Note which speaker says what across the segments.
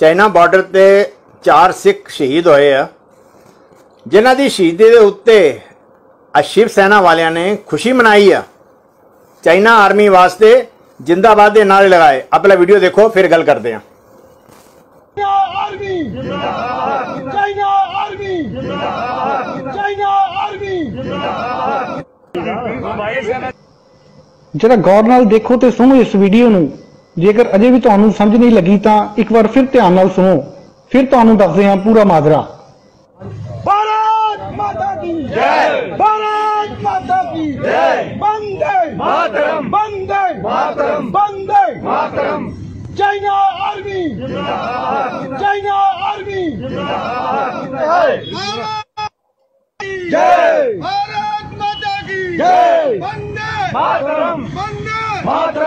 Speaker 1: China border ਤੇ ਚਾਰ ਸਿੱਖ ਸ਼ਹੀਦ ਹੋਏ ਆ। ਜਿਨ੍ਹਾਂ ਦੀ ਸ਼ਹੀਦੀ ਦੇ ਉੱਤੇ ਆ ਸ਼ਿਵ ਸੈਨਾ ਵਾਲਿਆਂ ਨੇ ਖੁਸ਼ੀ ਮਨਾਈ ਆ। ਚਾਈਨਾ ਆਰਮੀ ਵਾਸਤੇ ਜਿੰਦਾਬਾਦ ਦੇ ਨਾਰੇ ਲਗਾਏ। ਆ ਪਹਿਲਾ ਵੀਡੀਓ ਦੇਖੋ ਫਿਰ ਗੱਲ ਕਰਦੇ ਆ!
Speaker 2: ਜਿਹੜਾ ਗੌਰ ਨਾਲ ਦੇਖੋ ਤੇ ਸੁਣੋ ਇਸ ਵੀਡੀਓ ਨੂੰ। ਜੇਕਰ ਅਜੇ ਵੀ ਤੁਹਾਨੂੰ ਸਮਝ ਨਹੀਂ ਲੱਗੀ ਤਾਂ ਇੱਕ ਵਾਰ ਫਿਰ ਧਿਆਨ ਨਾਲ ਸੁਣੋ। ਫਿਰ ਤੁਹਾਨੂੰ ਦੱਸਦੇ ਹਾਂ ਪੂਰਾ ਮਾਜਰਾ।
Speaker 3: ਭਾਰਤ ਮਾਤਾ ਕੀ ਜੈ। ਭਾਰਤ ਮਾਤਾ ਕੀ ਜੈ। ਬੰਦੇ। ਮਾਤਰਮ। ਬੰਦੇ। ਮਾਤਰਮ। ਬੰਦੇ। ਮਾਤਰਮ। China army. ਜਿੰਦਾਬਾਦ ਚਾਈਨਾ ਆਰਮੀ। ਜਿੰਦਾਬਾਦ ਜੈ। ਭਾਰਤ ਮਾਤਾ ਕੀ ਜੈ। ਬੰਦੇ। ਮਾਤਰਮ। ਬੰਦੇ। ਮਾਤਰਮ।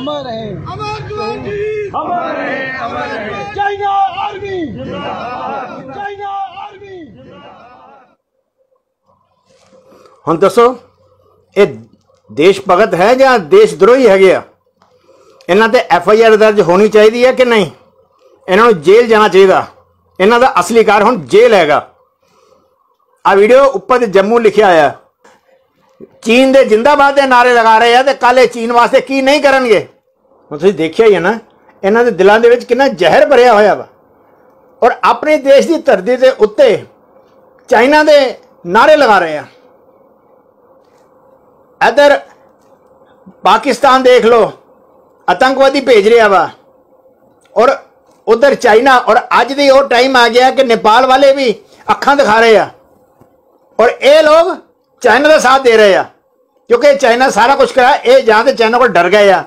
Speaker 3: अमर रहे अमर जवान जी अमर रहे अमर रहे चाइना आर्मी चाइना आर्मी
Speaker 1: ਹੁਣ ਦੱਸੋ ਇਹ ਦੇਸ਼ ਭਗਤ ਹੈ ਜਾਂ ਦੇਸ਼ ਦਰੋਹੀ ਹੈਗੇ ਆ ਇਹਨਾਂ ਤੇ ਐਫ ਆਈ ਆਰ ਦਰਜ ਹੋਣੀ ਚਾਹੀਦੀ ਹੈ ਕਿ ਨਹੀਂ ਇਹਨਾਂ ਨੂੰ ਜੇਲ੍ਹ ਜਾਣਾ ਚਾਹੀਦਾ ਇਹਨਾਂ ਦਾ ਅਸਲੀ ਕਾਰ ਹੁਣ ਜੇਲ੍ਹ ਹੈਗਾ ਆ ਵੀਡੀਓ ਉੱਪਰ ਤੇ ਜੰਮੂ ਲਿਖਿਆ ਆ ਚੀਨ ਦੇ ਜਿੰਦਾਬਾਦ ਦੇ ਨਾਰੇ ਲਗਾ ਰਹੇ ਆ ਤੇ ਕਾਲੇ ਚੀਨ ਵਾਸਤੇ ਕੀ ਨਹੀਂ ਕਰਨਗੇ ਹੁਣ ਤੁਸੀਂ ਦੇਖਿਆ ਹੀ ਹੈ ਨਾ, ਇਹਨਾਂ ਦੇ ਦਿਲਾਂ ਦੇ ਵਿੱਚ ਕਿੰਨਾ ਜ਼ਹਿਰ ਭਰਿਆ ਹੋਇਆ ਵਾ। ਔਰ ਆਪਣੇ ਦੇਸ਼ ਦੀ ਧਰਤੀ ਦੇ ਉੱਤੇ ਚਾਈਨਾ ਦੇ ਨਾਰੇ ਲਗਾ ਰਹੇ ਆ। ਇਧਰ ਪਾਕਿਸਤਾਨ ਦੇਖ ਲਓ, ਆਤੰਕਵਾਦੀ ਭੇਜ ਰਿਹਾ ਵਾ। ਔਰ ਉਧਰ ਚਾਈਨਾ, ਔਰ ਅੱਜ ਦੀ ਉਹ ਟਾਈਮ ਆ ਗਿਆ ਕਿ ਨੇਪਾਲ ਵਾਲੇ ਵੀ ਅੱਖਾਂ ਦਿਖਾ ਰਹੇ ਆ। ਔਰ ਇਹ ਲੋਕ ਚਾਈਨਾ ਦਾ ਸਾਥ ਦੇ ਰਹੇ ਆ, ਕਿਉਂਕਿ ਚਾਈਨਾ ਸਾਰਾ ਕੁਝ ਕਰਾ ਇਹ ਜਾਂ ਤੇ ਚਾਈਨਾ ਕੋਲ ਡਰ ਗਏ ਆ।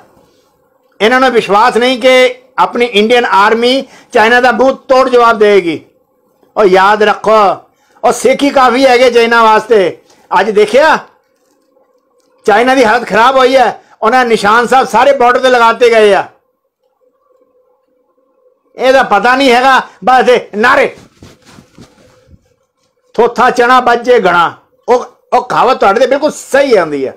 Speaker 1: ਇਹਨਾਂ ਨੂੰ ਵਿਸ਼ਵਾਸ ਨਹੀਂ ਕਿ ਆਪਣੀ ਇੰਡੀਅਨ ਆਰਮੀ ਚਾਈਨਾ ਦਾ ਬਹੁਤ ਤੋੜ ਜਵਾਬ ਦੇਗੀ ਔਰ ਯਾਦ ਰੱਖੋ ਔਰ ਸਿੱਖੀ ਕਾਫੀ ਹੈਗੇ ਚਾਈਨਾ ਵਾਸਤੇ। ਅੱਜ ਦੇਖਿਆ, ਚਾਈਨਾ ਦੀ ਹਾਲਤ ਖਰਾਬ ਹੋਈ ਹੈ, ਉਹਨਾਂ ਨਿਸ਼ਾਨ ਸਾਹਿਬ ਸਾਰੇ ਬਾਰਡਰ ਤੇ ਲਗਾਤੇ ਗਏ ਆ। ਇਹਦਾ ਪਤਾ ਨਹੀਂ ਹੈਗਾ, ਬਸ ਇਹ ਨਾਰੇ। ਥੋਥਾ ਚਣਾ ਬੱਜੇ ਗਣਾ। ਉਹ ਉਹ ਕਹਾਵਤ ਤੁਹਾਡੇ ਤੇ ਬਿਲਕੁਲ ਸਹੀ ਆਉਂਦੀ ਹੈ।